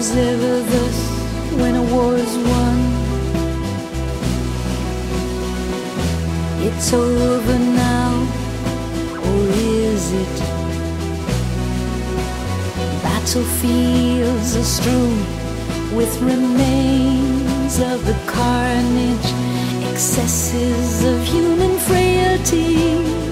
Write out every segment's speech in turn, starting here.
was ever thus when a war's won. It's over now, or is it? Battlefields are strewn with remains of the carnage, excesses of human frailty.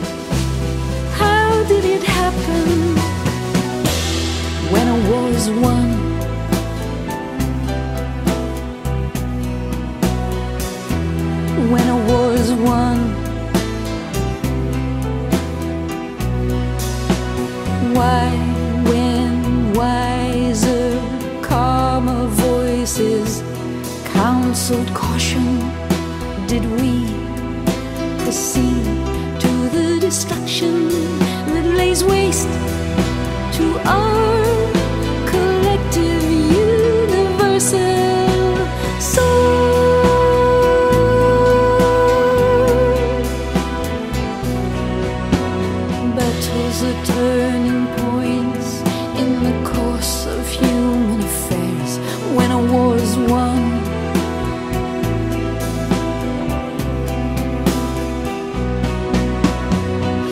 Won, why, when wiser, calmer voices counseled caution, did we proceed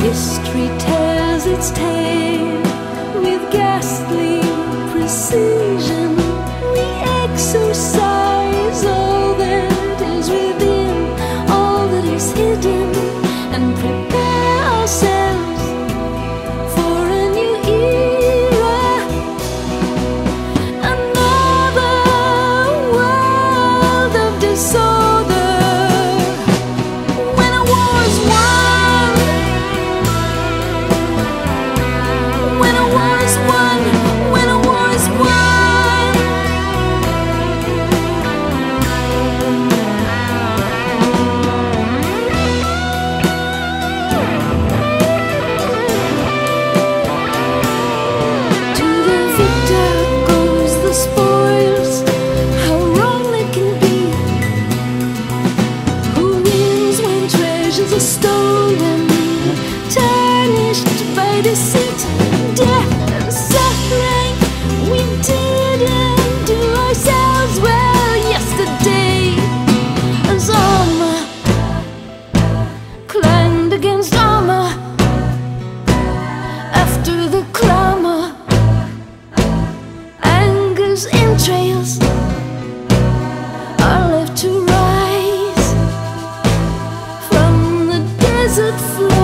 History tells its tale with ghastly precision. We exercise all that is within, all that is hidden, and prepare anger's entrails are left to rise from the desert floor,